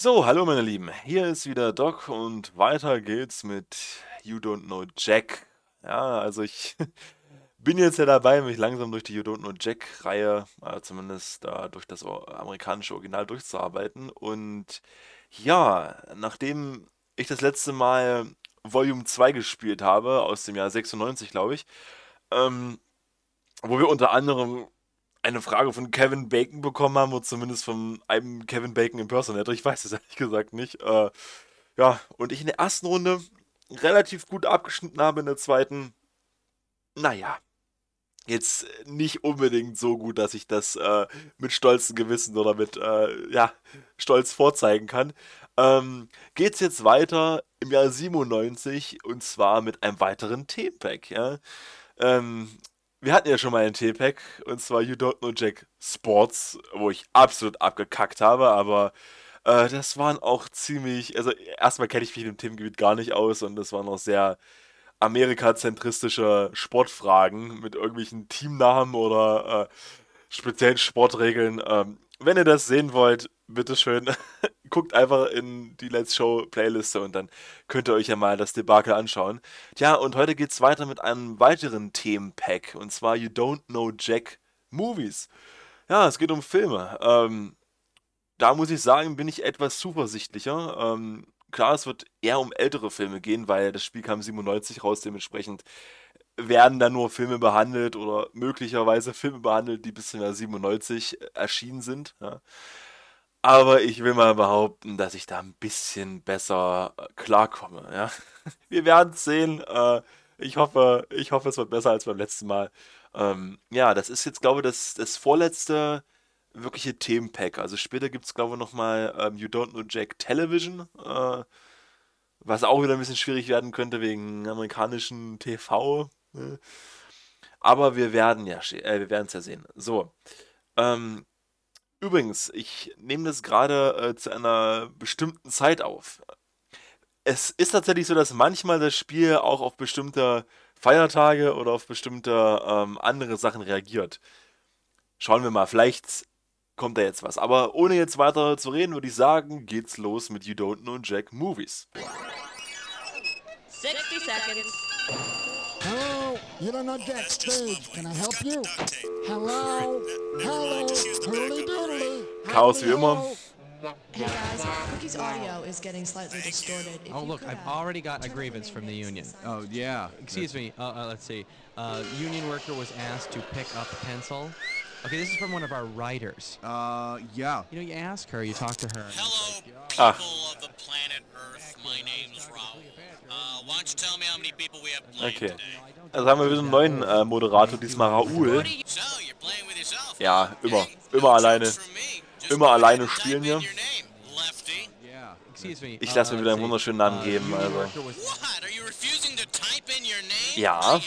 So, hallo meine Lieben, hier ist wieder Doc und weiter geht's mit You Don't Know Jack. Ja, also ich bin jetzt ja dabei, mich langsam durch die You Don't Know Jack-Reihe, äh, zumindest äh, durch das amerikanische Original durchzuarbeiten. Und ja, nachdem ich das letzte Mal Volume 2 gespielt habe, aus dem Jahr 96, glaube ich, ähm, wo wir unter anderem eine Frage von Kevin Bacon bekommen haben, oder zumindest von einem Kevin Bacon Impersonator. Ich weiß es ehrlich gesagt nicht. Äh, ja, und ich in der ersten Runde relativ gut abgeschnitten habe, in der zweiten, naja, jetzt nicht unbedingt so gut, dass ich das äh, mit stolzem Gewissen oder mit, äh, ja, Stolz vorzeigen kann. Ähm, geht's jetzt weiter im Jahr 97 und zwar mit einem weiteren Themenpack, ja. Ähm, wir hatten ja schon mal ein T-Pack und zwar You Don't Know Jack Sports, wo ich absolut abgekackt habe, aber äh, das waren auch ziemlich, also erstmal kenne ich mich im Themengebiet gar nicht aus und das waren auch sehr amerikazentristische Sportfragen mit irgendwelchen Teamnamen oder äh, speziellen Sportregeln. Ähm, wenn ihr das sehen wollt, bitteschön, guckt einfach in die Let's Show Playliste und dann könnt ihr euch ja mal das Debakel anschauen. Tja, und heute geht es weiter mit einem weiteren Themenpack und zwar You Don't Know Jack Movies. Ja, es geht um Filme. Ähm, da muss ich sagen, bin ich etwas zuversichtlicher. Ähm, klar, es wird eher um ältere Filme gehen, weil das Spiel kam 97 raus, dementsprechend werden da nur Filme behandelt oder möglicherweise Filme behandelt, die bis zum Jahr 97 erschienen sind. Ja. Aber ich will mal behaupten, dass ich da ein bisschen besser klarkomme. Ja? Wir werden es sehen. Äh, ich hoffe, ich hoffe, es wird besser als beim letzten Mal. Ähm, ja, das ist jetzt, glaube ich, das, das vorletzte wirkliche Themenpack. Also später gibt es, glaube ich, nochmal ähm, You Don't Know Jack Television. Äh, was auch wieder ein bisschen schwierig werden könnte wegen amerikanischen TV. Ne? Aber wir werden ja, äh, wir werden es ja sehen. So. Ähm, Übrigens, ich nehme das gerade äh, zu einer bestimmten Zeit auf. Es ist tatsächlich so, dass manchmal das Spiel auch auf bestimmte Feiertage oder auf bestimmte ähm, andere Sachen reagiert. Schauen wir mal, vielleicht kommt da jetzt was. Aber ohne jetzt weiter zu reden, würde ich sagen, geht's los mit You Don't Know Jack Movies. 60 seconds. Hello, you don't know Jack Stage. Can I help you? Hello, hello, hurly doodly. Chaos wie immer. Hey guys, Cookie's audio is getting slightly distorted. If oh look, I've uh, already got a grievance from the union. Oh yeah. Excuse me. Uh, uh, let's see. Uh, union worker was asked to pick up pencil. Okay, this is from one of our writers. Uh, yeah. You know, you ask her, you talk to her. Hello, Ah. people of the planet Earth. My name's Raoul. Okay. Also haben wir wieder einen neuen äh, Moderator, diesmal Raoul. Ja, immer. Immer alleine. Immer alleine spielen hier. Ich lasse mir wieder einen wunderschönen Namen geben, also. Ja.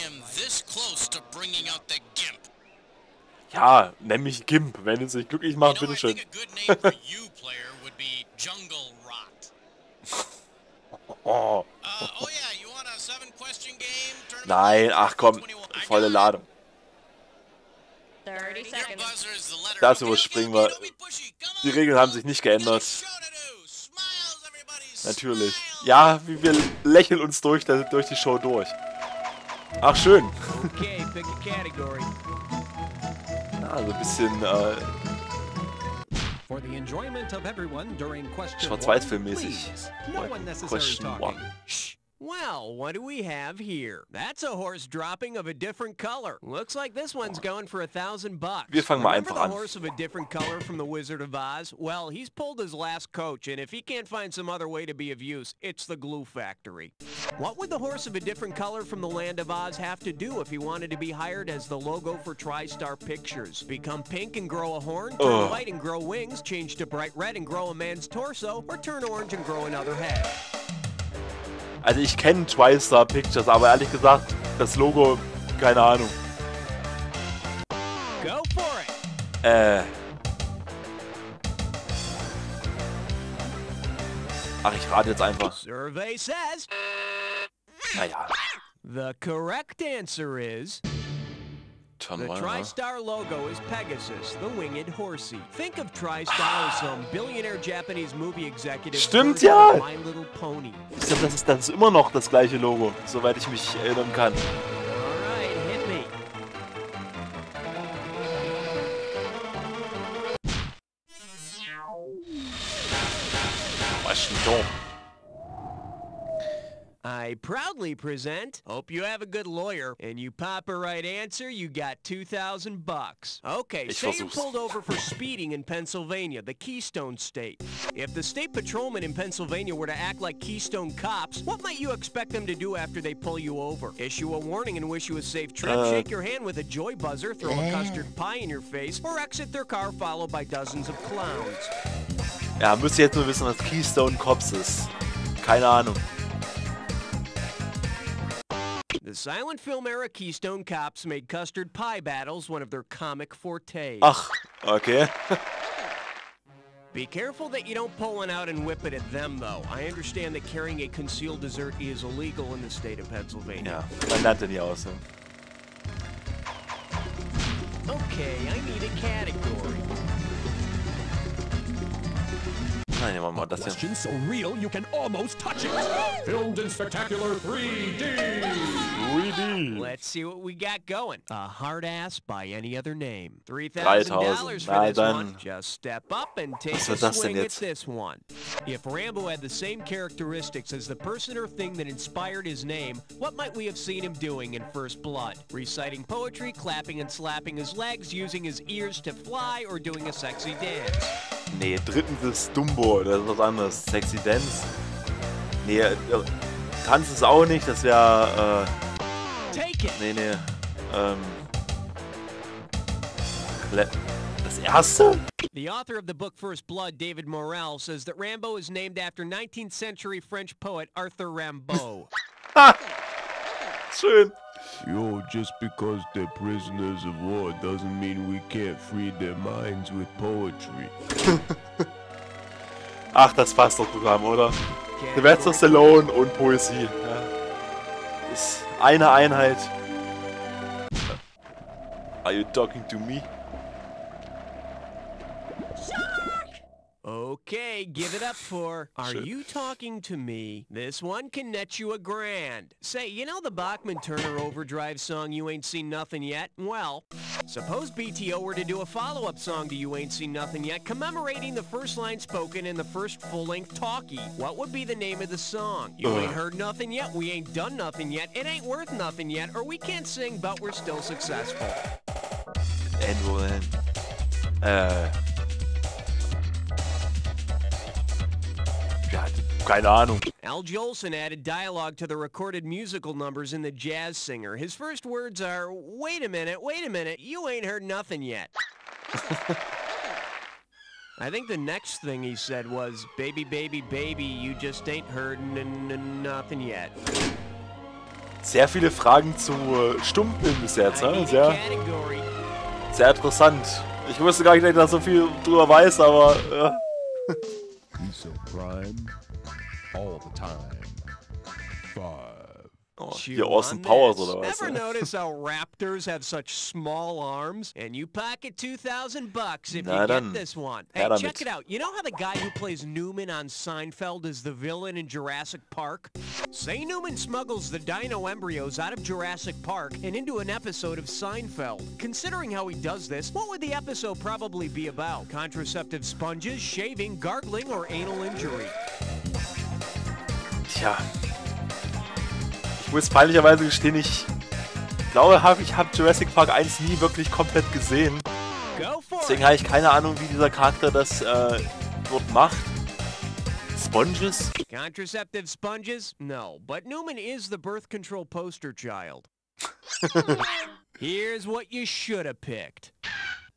Ja, nenn mich Gimp. Wenn es dich glücklich macht, bitteschön. oh. Nein, ach komm, volle Ladung. Das wo springen wir. Die Regeln haben sich nicht geändert. Natürlich. Ja, wir lächeln uns durch, durch die Show durch. Ach, schön. also ein bisschen äh, Schwarz-Weiß-Filmmäßig. No Question One. Well, what do we have here? That's a horse dropping of a different color. Looks like this one's going for a thousand bucks. Wir fangen mal einfach the an. horse of a different color from the Wizard of Oz? Well, he's pulled his last coach, and if he can't find some other way to be of use, it's the glue factory. What would the horse of a different color from the Land of Oz have to do if he wanted to be hired as the logo for TriStar Pictures? Become pink and grow a horn, turn Ugh. white and grow wings, change to bright red and grow a man's torso, or turn orange and grow another head? Also ich kenne TriStar Pictures, aber ehrlich gesagt, das Logo, keine Ahnung. Go for it! Äh. Ach, ich rate jetzt einfach. Survey says Naja. the correct answer is The Tonweiler. TriStar logo is Pegasus, the winged horsey. Think of TriStar as some billionaire Japanese movie executive Stimmt, ja. My Little Pony. Ich glaube, das ist, das ist immer noch das gleiche Logo, soweit ich mich erinnern kann. Proudly present. Hope you have a good lawyer, and you pop a right answer, you got 2,000 bucks. Okay, Ich say you're pulled over for speeding in Pennsylvania, the Keystone State. If the state patrolmen in Pennsylvania were to act like Keystone cops, what might you expect them to do after they pull you over? Issue a warning and wish you a safe trip, Uh. shake your hand with a joy buzzer, throw a custard pie in your face, or exit their car followed by dozens of clowns. Ja, müsst ihr jetzt nur wissen, was Keystone Cops ist. Keine Ahnung. Silent film era Keystone Cops made custard pie battles one of their comic fortes. Ach, okay. Be careful that you don't pull one out and whip it at them, though. I understand that carrying a concealed dessert is illegal in the state of Pennsylvania. Yeah, lernt ja nie aus. Okay, I need a category. Nein, nehmen wir mal das hier. Question so real you can almost touch it. Filmed in spectacular 3D. 3D. Let's see what we got going. A hard ass by any other name. $3,000 3,000. for Na this dann. one. Just step up and take Was a wird das denn swing at this one. If Rambo had the same characteristics as the person or thing that inspired his name, what might we have seen him doing in First Blood? Reciting poetry, clapping and slapping his legs, using his ears to fly, or doing a sexy dance? Nee, drittens ist Dumbo, das ist was anderes. Sexy Dance. Nee, äh, Tanz ist auch nicht, das wäre, Take it! äh, nee, nee, ähm, Kle das erste? The author of the book First Blood, David Morrell, says that Rambo is named after 19th century French poet Arthur Rimbaud. Ha! Schön. Yo, just because they're prisoners of war doesn't mean we can't free their minds with poetry. Ach, das passt doch Programm, oder? Sylvester Stallone und Poesie. Ja. Ist eine Einheit. Are you talking to me? Okay, give it up for Are Shit. You Talking to Me? This one can net you a grand. Say, you know the Bachman Turner Overdrive song You Ain't Seen Nothing Yet? Well, suppose BTO were to do a follow-up song to You Ain't Seen Nothing Yet, commemorating the first line spoken in the first full-length talkie. What would be the name of the song? You ain't heard nothing yet, we ain't done nothing yet, it ain't worth nothing yet, or we can't sing, but we're still successful. Irgendwo hin. Äh. Uh, ja, keine Ahnung. Al Jolson added dialogue to the recorded musical numbers in The Jazz Singer. His first words are, wait a minute, wait a minute, you ain't heard nothing yet. I think the next thing he said was, baby, baby, baby, you just ain't heard nothing yet. Sehr viele Fragen zu äh, Stummfilmen bis jetzt, ne? Sehr, sehr interessant. Ich wusste gar nicht, dass ich da so viel drüber weiß, aber ja. He's so prime all the time. Five. Oh, Chew hier Austin on Powers this. oder was? Ever notice how raptors have such small arms? And you pocket 2,000 bucks if Na you get this one. her Hey, check it out. You know how the guy who plays Newman on Seinfeld is the villain in Jurassic Park? Say Newman smuggles the dino embryos out of Jurassic Park and into an episode of Seinfeld. Considering how he does this, what would the episode probably be about? Contraceptive sponges, shaving, gargling, or anal injury? Tja. Ich muss peinlicherweise gestehen, ich glaube, hab, ich habe Jurassic Park 1 nie wirklich komplett gesehen. Deswegen habe ich keine Ahnung, wie dieser Charakter das äh, dort macht. Sponges? Contraceptive sponges? No, but Newman is the birth control poster child. Here's what you should have picked.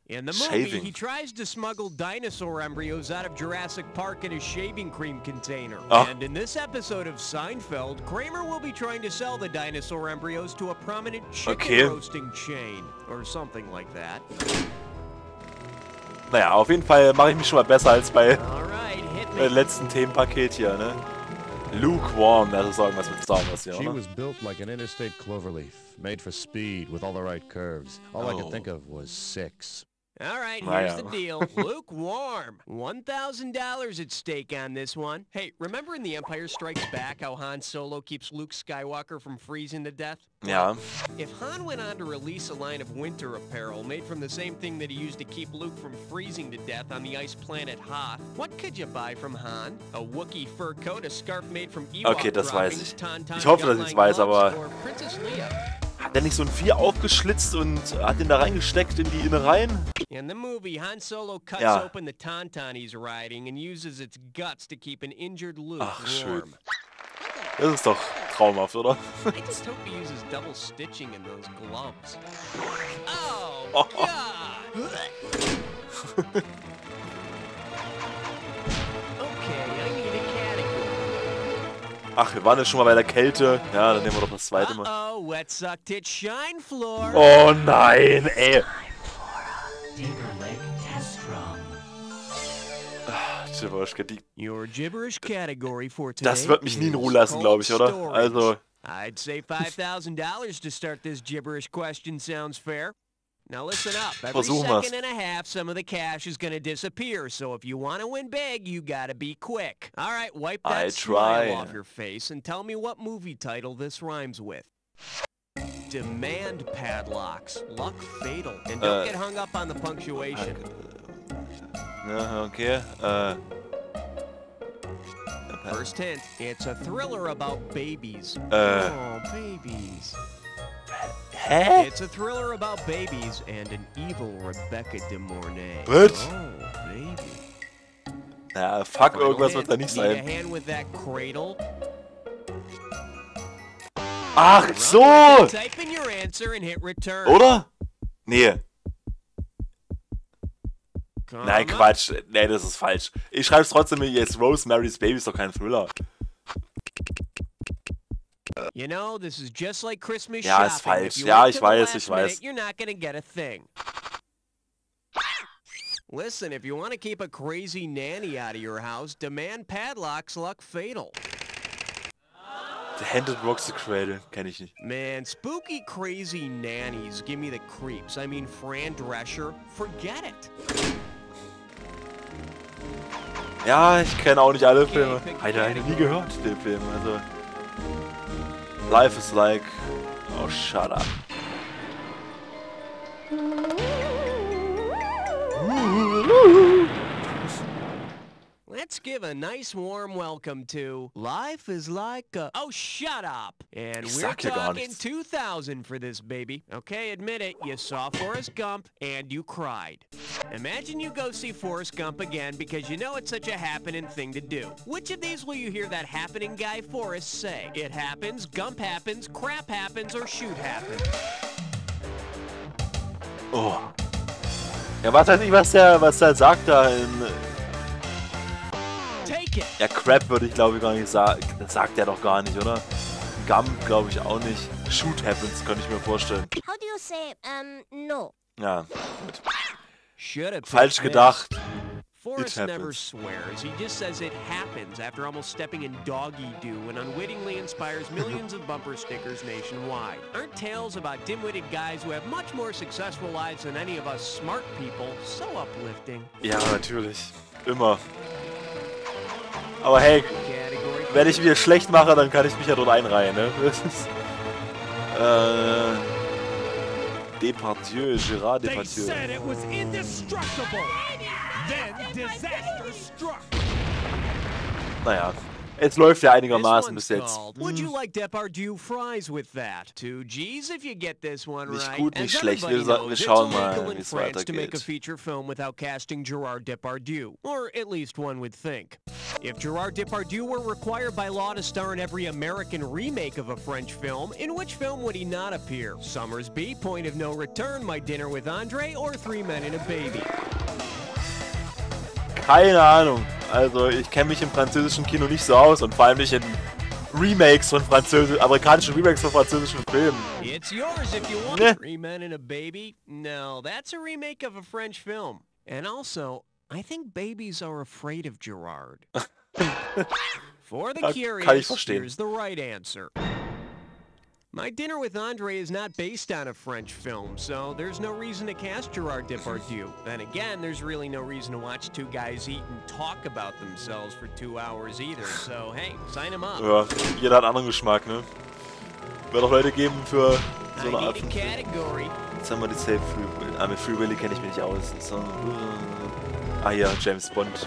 In the movie, Shaving. he tries to smuggle dinosaur embryos out of Jurassic Park in a shaving cream container. Oh. And in this episode of Seinfeld, Kramer will be trying to sell the dinosaur embryos to a prominent chicken Okay. roasting chain. Or something like that. Naja, auf jeden Fall mache ich mich schon mal besser als bei All right, hit äh, letzten Themenpaket hier, ne? Lukewarm, das ist irgendwas mit Star Wars hier, She oder? was built like an interstate cloverleaf, made for speed with all the right curves. All I Oh. could think of was six. All right, here's the deal. Lukewarm. $1,000 at stake on this one. Hey, remember in The Empire Strikes Back how Han Solo keeps Luke Skywalker from freezing to death? Yeah. If Han went on to release a line of winter apparel made from the same thing that he used to keep Luke from freezing to death on the ice planet Hoth, what could you buy from Han? A Wookiee fur coat, a scarf made from Ewok Okay, das weiß ich. Ich hoffe, dass gutline weiß, aber- or Princess Leia? Hat er nicht so ein Vieh aufgeschlitzt und hat ihn da reingesteckt in die Innereien? In the movie, Han Solo cuts Ja. open the tauntaun he's riding and uses its guts to keep an injured Luke Ach, schön. warm. Das ist doch traumhaft, oder? I just hope he uses double stitching in those gloves. Oh, Oh. God! Ach, wir waren ja schon mal bei der Kälte. Ja, dann nehmen wir doch das zweite Mal. Oh nein, ey. Ah, Gibberish, das wird mich nie in Ruhe lassen, glaube ich, oder? Also, I'd say $5,000 to start this gibberish question sounds fair. Now listen up. Every second and a half, some of the cash is going to disappear. So if you want to win big, you got to be quick. All right, wipe that I smile try. off your face and tell me what movie title this rhymes with. Demand padlocks. Luck fatal. And don't Uh, get hung up on the punctuation. ja, okay. Äh, First hint, it's a thriller about babies. Äh. Oh, babies. Hä? It's a thriller about babies and an evil Rebecca De Mornay. What? Oh, baby. Ja, fuck, irgendwas wird da nicht sein. hand with that cradle? Ach so! with it, Type in your answer and hit return. Oder? Nee. Nein. Quatsch. Nee, das ist falsch. Ich schreibe es trotzdem jetzt. Rosemary's Baby ist doch kein Thriller. You know, this is just like Christmas Ja, ist shopping. Falsch. Ja, ich weiß, ich minute. You're not gonna get a thing. Listen, if you want to keep a crazy nanny out of your house, demand padlocks luck fatal. The Handed Rocks the Cradle. Kenn ich nicht. Man, spooky crazy nannies give me the creeps. I mean, Fran Drescher, forget it. Ja, ich kenne auch nicht alle Filme. pick Hatte a eine nie gehört, den Film. Also. Life is like. Oh, shut up. Give a nice warm welcome to Life is Like a... Oh, shut up! And we're talking 2000 for this, baby. Okay, admit it, you saw Forrest Gump and you cried. Imagine you go see Forrest Gump again because you know it's such a happening thing to do. Which of these will you hear that happening guy Forrest say? It happens, Gump happens, crap happens, or shoot happens. Oh. Ja, was weiß ich, was der, was der sagt da in. Ja, Crap würde ich glaube ich gar nicht sagen. Das sagt er doch gar nicht, oder? Gum glaube ich auch nicht. Shoot happens, könnte ich mir vorstellen. How do you say, um, no? Ja, gut. Falsch gedacht. Forrest It never happens. swears. He just says it happens after almost stepping in doggy doo and unwittingly inspires millions of bumper stickers nationwide. Aren't tales about dim-witted guys who have much more successful lives than any of us smart people so uplifting? Ja, natürlich. Immer. Aber hey, wenn ich mir schlecht mache, dann kann ich mich ja dort einreihen, ne? Das ist, äh, Depardieu, Gérard struck. Naja, es läuft ja einigermaßen bis jetzt. Would you like Depardieu fries with that? Two G's if you get this one Nicht right. gut, nicht schlecht. Wir wir schauen mal, in wie's France to make a feature film without casting Gerard Depardieu, or at least one would think. If Gerard Depardieu were required by law to star in every American remake of a French film, in which film would he not appear? *Summers Sommersby, Point of No Return, My Dinner with Andre, or Three Men and a Baby? Keine Ahnung. Also, ich kenne mich im französischen Kino nicht so aus und vor allem nicht in Remakes von französischen, amerikanischen Remakes von französischen Filmen. It's yours if you want. Meh. Three Men and a Baby? No, that's a remake of a French film. And also, I think babies are afraid of Gerard. For the curious, here's the right answer. My Dinner with Andre is not based on a French film, so there's no reason to cast Gerard Depardieu. then again, there's really no reason to watch two guys eat and talk about themselves for two hours either. So hey, sign him up. Ja, jeder hat anderen Geschmack, ne? Wird auch Leute geben für so I eine Art von category. Jetzt haben wir die Safe Free Will. Ah, mit Free Willy kenne ich mich nicht aus. So, ah ja, James Bond.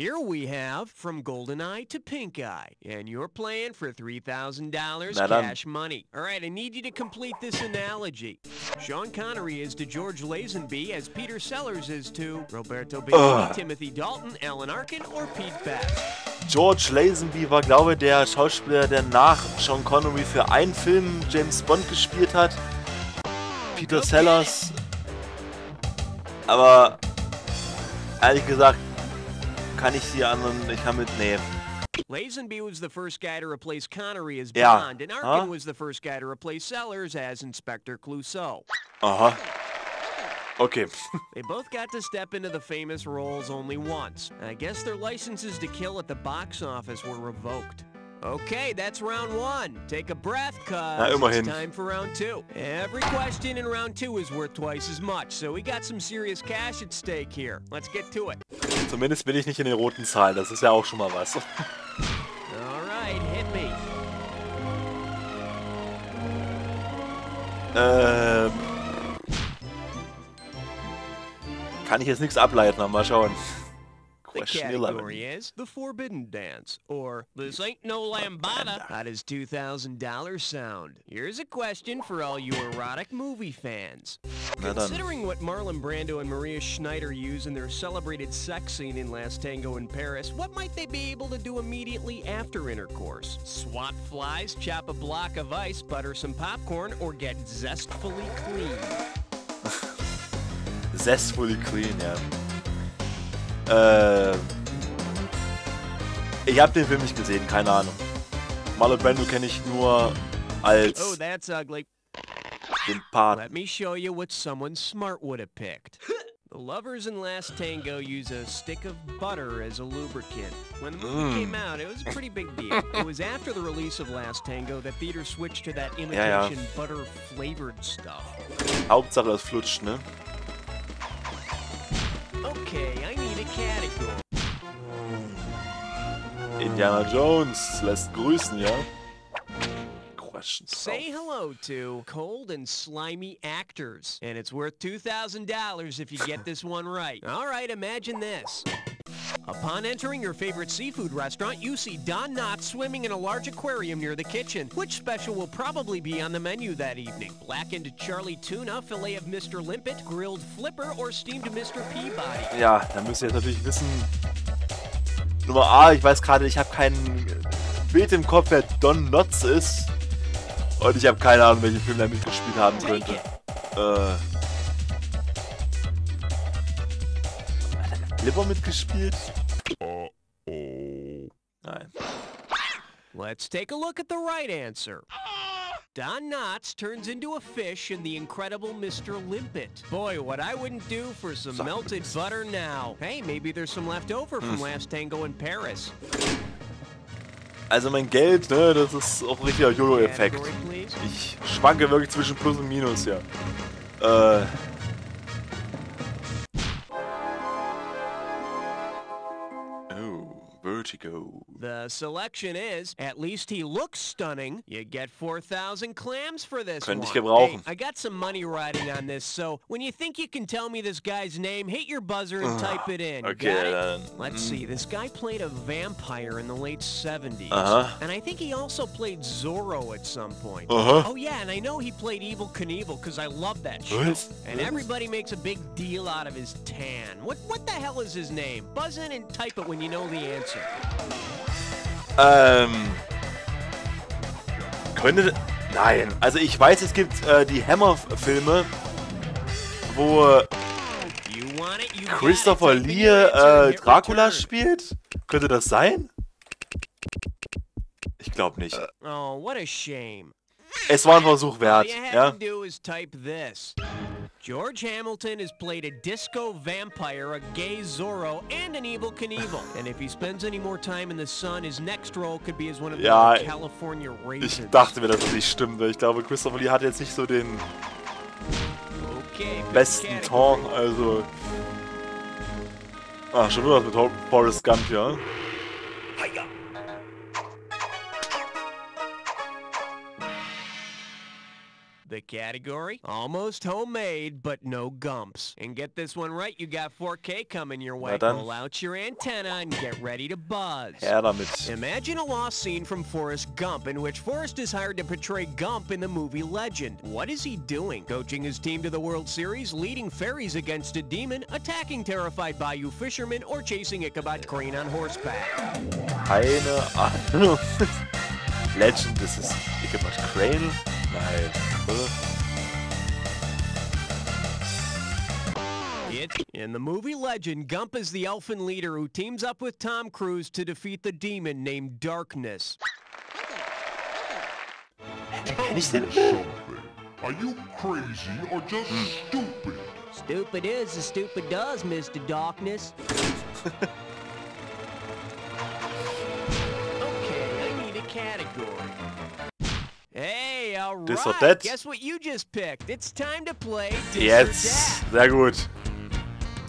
Here we have From Goldeneye to Pink Eye, and you're playing for $3,000 Na dann. cash money. All right, I need you to complete this analogy. Sean Connery is to George Lazenby as Peter Sellers is to Roberto Benigni. Timothy Dalton, Alan Arkin, or Pete Best. George Lazenby war, glaube ich, der Schauspieler, der nach Sean Connery für einen Film James Bond gespielt hat. Peter Sellers. Aber ehrlich gesagt, kann ich die anderen, ich kann mit, nee. Lazenby was the first guy to replace Connery as Ja. Bond, and Arkin Huh? was the first guy to replace Sellers as Inspector Clouseau. Aha. Okay. They both got to step into the famous roles only once. I guess their licenses to kill at the box office were revoked. Okay, that's round one. Take a breath, cuz immerhin. it's time for round two. Every question in round two is worth twice as much, so we got some serious cash at stake here. Let's get to it. Zumindest bin ich nicht in den roten Zahlen, das ist ja auch schon mal was. Ähm. Kann ich jetzt nichts ableiten, aber mal schauen. The Question category 11. is The Forbidden Dance, or This Ain't No Lambada. How does $2,000 sound? Here's a question for all you erotic movie fans. Considering what Marlon Brando and Maria Schneider use in their celebrated sex scene in Last Tango in Paris, what might they be able to do immediately after intercourse? Swat flies, chop a block of ice, butter some popcorn, or get zestfully clean? Zestfully clean, ja. Ähm. Ich habe den Film nicht gesehen, keine Ahnung. Marlon Brando kenne ich nur Oh, als that's ugly. den Part. Let me show you what someone smart would have picked. The lovers in Last Tango use a stick of butter as a lubricant. When the movie Mm. came out, it was a pretty big deal. it was after the release of Last Tango that theaters switched to that ja. imitation butter flavored stuff. Hauptsache es flutscht, ne? Okay, I. Indiana Jones lässt grüßen, ja? Question Say hello to cold and slimy actors. And it's worth $2,000 if you get this one right. All right, imagine this. Upon entering your favorite seafood restaurant, you see Don Knotts swimming in a large aquarium near the kitchen. Which special will probably be on the menu that evening? Blackened Charlie tuna, fillet of Mr. Limpet, grilled flipper, or steamed Mr. Peabody? Ja, dann müsst ihr jetzt natürlich wissen. Nummer A, ich weiß gerade, ich habe kein Bild im Kopf, wer Don Knotts ist. Und ich habe keine Ahnung, welchen Film er mitgespielt haben könnte. Äh. Hat er Flipper mitgespielt? Oh, oh. Nein. Let's take a look at the right answer. Don Knotts turns into a fish in The Incredible Mr. Limpet. Boy, what I wouldn't do for some melted butter now. Hey, maybe there's some left over from Last Tango in Paris. Also mein Geld, ne, das ist auch ein richtiger please. Ich schwanke wirklich zwischen Plus und Minus, ja. Äh. Vertigo. The selection is, at least he looks stunning. You get 4,000 clams for this Könnte one. gebrauchen. Hey, I got some money riding on this, so when you think you can tell me this guy's name, hit your buzzer and type it in. okay, got it? dann, Let's see, this guy played a vampire in the late 70s. Uh-huh. And I think he also played Zorro at some point. Uh-huh. Oh yeah, and I know he played Evil Knievel because I love that show. What? And everybody makes a big deal out of his tan. What what the hell is his name? Buzz in and type it when you know the answer. Ähm. Könnte. Nein. Also ich weiß, es gibt äh, die Hammer-Filme, wo. Christopher Lee äh, Dracula spielt. Könnte das sein? Ich glaube nicht. Oh, what a shame. Es war ein Versuch wert. Ja. To do is type this. George Hamilton has played a disco vampire, a gay Zorro, and an evil Knievel. and if he spends any more time in the sun, his next role could be as one of Ja, the California Ich dachte mir, dass das nicht stimmt. Ich glaube, Christopher Lee hat jetzt nicht so den Okay, besten Ton, also... Ach, schon wieder was mit Forrest Gump, ja? Category? Almost homemade, but no gumps. And get this one right, you got 4K coming your way. Na. Pull out your antenna and get ready to buzz. Her damit. Imagine a lost scene from Forrest Gump in which Forrest is hired to portray Gump in the movie Legend. What is he doing? Coaching his team to the World Series, leading fairies against a demon, attacking terrified Bayou fishermen, or chasing Ichabod Crane on horseback? Keine Ahnung. Legend, this is Ichabod Crane? Nein. It, in the movie Legend, Gump is the elfin leader who teams up with Tom Cruise to defeat the demon named Darkness. Kenn ich den? Are you crazy or just stupid? Stupid is as stupid does, Mr. Darkness. okay, I need a category. All This or that? Guess what you just picked? It's time to play this Jetzt. Sehr gut.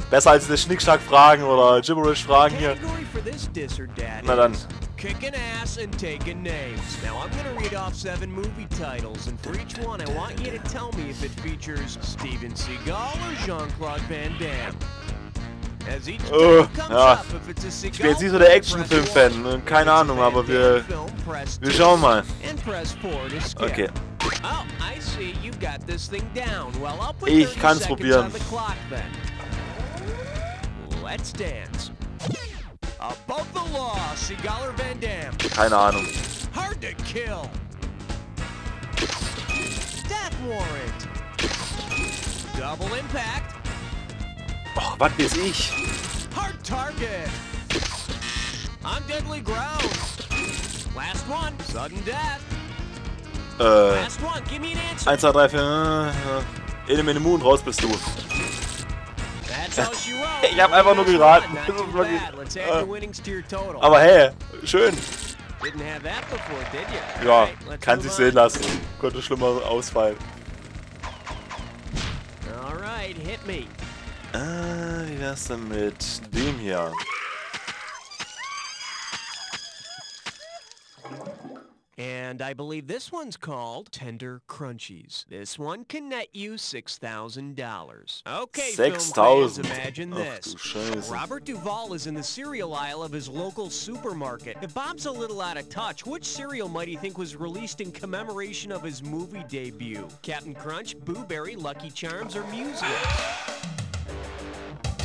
Besser als die Schnickschnack-Fragen oder Gibberish-Fragen hier. For this dis or dat Na dann. kicking ass and taking names. Now I'm gonna read off seven movie titles, and for each one, I want you to tell me if it features Steven Seagal or Jean-Claude Van Damme. Oh, ja. Ich bin jetzt nicht so der Actionfilm-Fan, ne? keine Ahnung, aber wir, wir schauen mal. Okay. Ich kann's probieren. Keine Ahnung. Double impact. Och, was weiß ich? Hard target. On deadly ground. Last one. Sudden death. Äh, Last one. Give me an answer. 1, 2, 3, 4. äh, In the Moon, raus bist du. Ich hab einfach nur geraten. äh. Aber hey, schön. Ja, kann sich sehen lassen. Könnte schlimmer ausfallen. Alright, hit me. Äh, wie wär's denn mit dem hier? And I believe this one's called Tender Crunchies. This one can net you $6,000. Okay, film fans, 6,000. imagine this. Scheiße. Robert Duvall is in the cereal aisle of his local supermarket. If Bob's a little out of touch, which cereal might he think was released in commemoration of his movie debut? Captain Crunch, Boo Berry, Lucky Charms, or Muesli?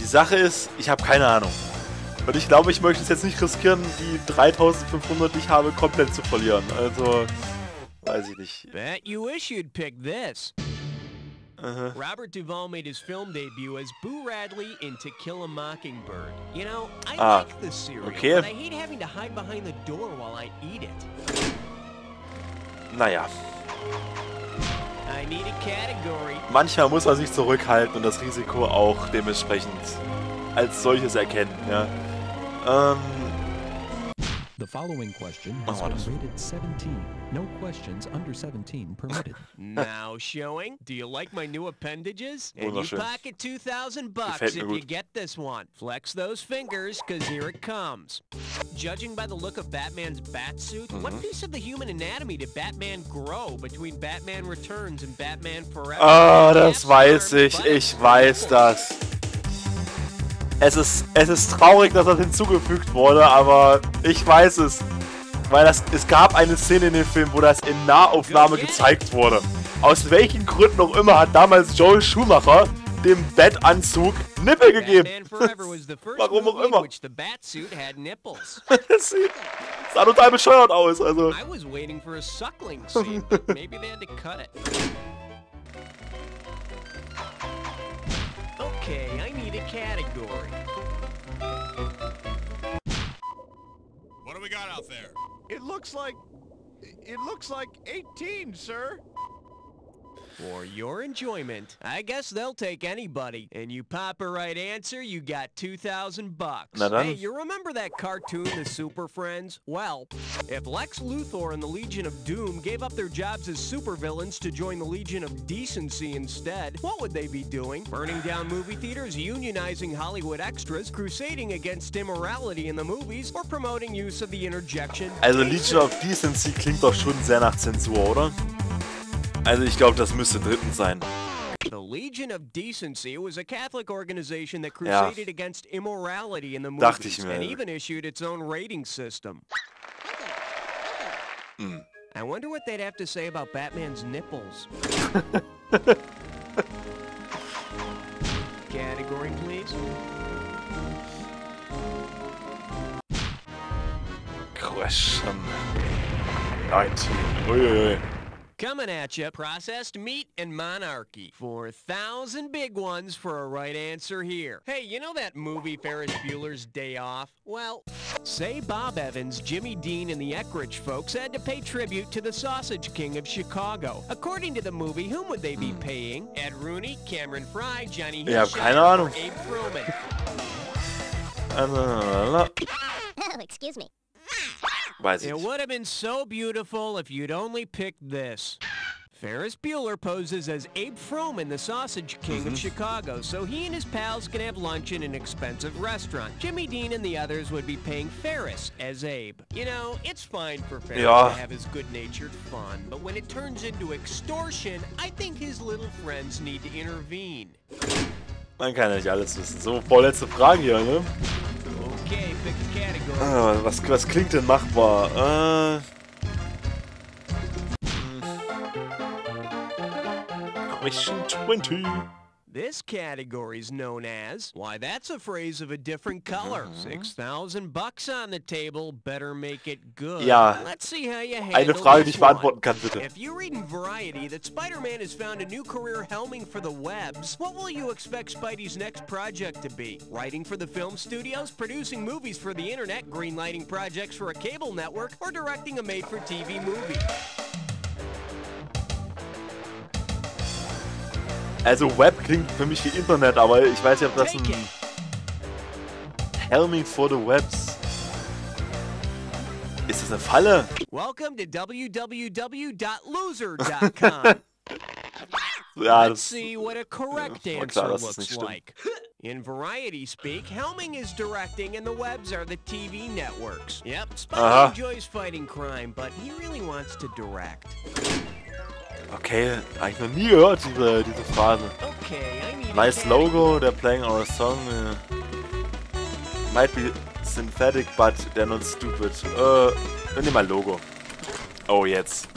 Die Sache ist, ich habe keine Ahnung. Und ich glaube, ich möchte es jetzt nicht riskieren, die 3500, die ich habe, komplett zu verlieren. Also, weiß ich nicht. Bet you wish you'd pick this. Aha. Robert Duvall made his film debut as Boo Radley in To Kill a Mockingbird. You know, I Ah, like the cereal, okay. but I hate having to hide behind the door while I eat it. Naja, manchmal muss man sich zurückhalten und das Risiko auch dementsprechend als solches erkennen. Ja. Ähm, The following question Oh, has what been is- rated 17. No questions under 17 permitted. now showing. Do you like my new appendages? And you pocket 2,000 bucks if you get this one. Flex those fingers, cause here it comes. Judging by the look of Batman's bat suit, what Mhm. piece of the human anatomy did Batman grow between Batman Returns and Batman Forever? Ah, das weiß ich. Ich weiß das. Es ist, es ist traurig, dass das hinzugefügt wurde, aber ich weiß es. Weil das, es gab eine Szene in dem Film, wo das in Nahaufnahme gezeigt wurde. Aus welchen Gründen auch immer hat damals Joel Schumacher dem Bettanzug Nippel gegeben. Warum auch immer. which the bat suit had nipples. Das sieht, sah total bescheuert aus. Also, scene. Okay, I need a category. We got out there? It looks like... It looks like 18, sir. For your enjoyment, I guess they'll take anybody. And you pop a right answer, you got 2,000 bucks. Hey, you remember that cartoon, The Super Friends? Well, if Lex Luthor and the Legion of Doom gave up their jobs as supervillains to join the Legion of Decency instead, what would they be doing? Burning down movie theaters, unionizing Hollywood extras, crusading against immorality in the movies, or promoting use of the interjection? Also Legion of Decency klingt doch schon sehr nach Zensur, oder? Also ich glaube, das müsste drittens sein. The Legion of Decency was a Catholic organization that Ja. crusaded against immorality in the movies mir. and even issued its own rating system. Hm. I wonder what they'd have to say about Batman's nipples. Category, please. Question 19. Uiuiui. Coming at you, processed meat and monarchy. 4,000 big ones for a right answer here. Hey, you know that movie Ferris Bueller's Day Off? Well, say Bob Evans, Jimmy Dean, and the Eckrich folks had to pay tribute to the Sausage King of Chicago. According to the movie, whom would they be paying? Ed Rooney, Cameron Fry, Johnny Ich hab Hillshire, keine Ahnung. or Abe Froman? Also, Oh, excuse me. It nicht. would have been so beautiful if you'd only picked this. Ferris Bueller poses as Abe Froman, the Sausage King of mm-hmm. Chicago, so he and his pals can have lunch in an expensive restaurant. Jimmy Dean and the others would be paying Ferris as Abe. You know, it's fine for Ferris Ja. to have his good-natured fun, but when it turns into extortion, I think his little friends need to intervene. Man kann ja nicht alles wissen. So, vorletzte Frage hier, ne? Okay, pick. Ah, was, was klingt denn machbar? Äh. hm. Question 20. This category's known as, why that's a phrase of a different color. 6,000 bucks on the table, better make it good. Ja. Let's see how you handle Eine Frage, die ich beantworten kann, bitte. If you read in Variety that Spider-Man has found a new career helming for the webs, what will you expect Spidey's next project to be? Writing for the film studios, producing movies for the internet, greenlighting projects for a cable network, or directing a made-for-TV movie? Also Web klingt für mich wie Internet, aber ich weiß nicht, ob das ein. Helming for the Webs. Ist das eine Falle? Welcome to www.loser.com. Ja, Let's see what a correct Ja, answer klar, looks like. In Variety speak, Helming is directing and the webs are the TV networks. Yep, Aha. enjoys fighting crime, but he really wants to direct. Okay, eigentlich noch nie gehört, diese, diese Phrase. Okay, Nice logo, they're playing our song. Uh, might be synthetic, but they're not stupid. Äh, dann nehmen wir Logo. Oh, jetzt.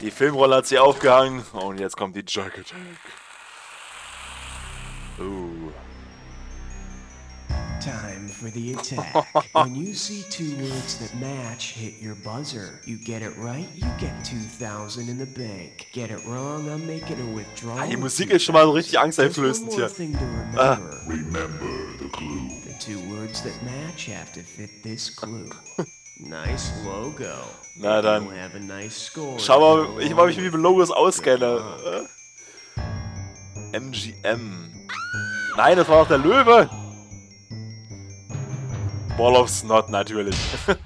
Die Filmrolle hat sie aufgehangen und jetzt kommt die Jerk Time for the attack. when you see two words that match, hit your buzzer. You get it right, you get 2,000 in the bank. Get it wrong, I'm making a withdrawal. Ah, die Musik ist schon mal so richtig 2,000. angsteinflößend hier. thing to Ah. remember. The two words that match have to fit this clue. nice logo. Na dann. You'll have a nice score. Schau mal, ich mal, wie mit Logos auskenne. Äh. MGM. Nein, das war doch der Löwe. Ball of Snot natürlich.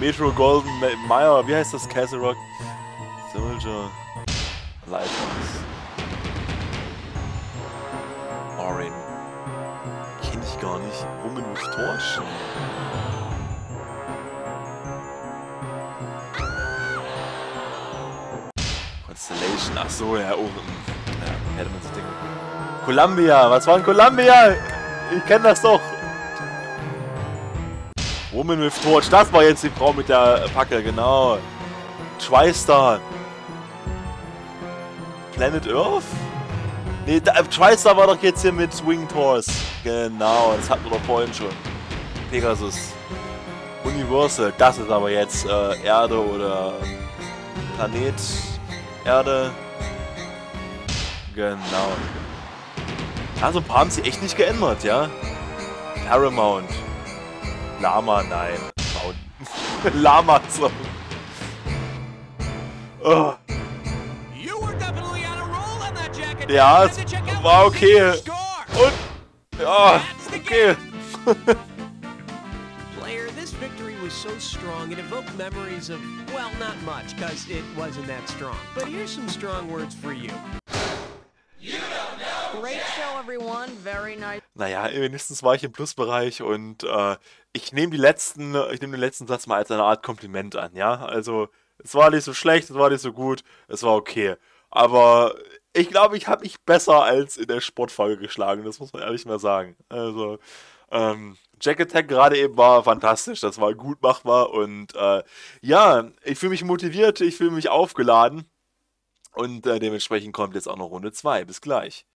Metro Golden Meyer, wie heißt das? Castle Rock? Soldier. Lighthouse. Orin. Kenn ich gar nicht. Woman with Torch. Constellation, ach so, ja, oben. Ja, hätte man sich denken. Columbia, was war in Columbia? Ich kenne das doch. Woman with Torch, das war jetzt die Frau mit der Fackel, genau. TriStar. Planet Earth? Da, TriStar war doch jetzt hier mit Winged Horse. Genau, das hatten wir doch vorhin schon. Pegasus. Universal, das ist aber jetzt äh, Erde oder Planet Erde. Genau. Also ein paar haben sie echt nicht geändert, ja? Paramount. Lama, nein. Lama, so. Oh. Ja, es war okay. Und, ja, okay. Player, this victory was so strong it evoked memories of, well, not much, because it wasn't that strong. But here's some strong words for you. Great show, everyone. Very nice. Naja, wenigstens war ich im Plusbereich und äh, ich nehme die letzten, ich nehme den letzten Satz mal als eine Art Kompliment an, ja. Also, es war nicht so schlecht, es war nicht so gut, es war okay. Aber ich glaube, ich habe mich besser als in der Sportfolge geschlagen, das muss man ehrlich mal sagen. Also, ähm, Jack Attack gerade eben war fantastisch, das war gut machbar und äh, ja, ich fühle mich motiviert, ich fühle mich aufgeladen und äh, dementsprechend kommt jetzt auch noch Runde 2. Bis gleich.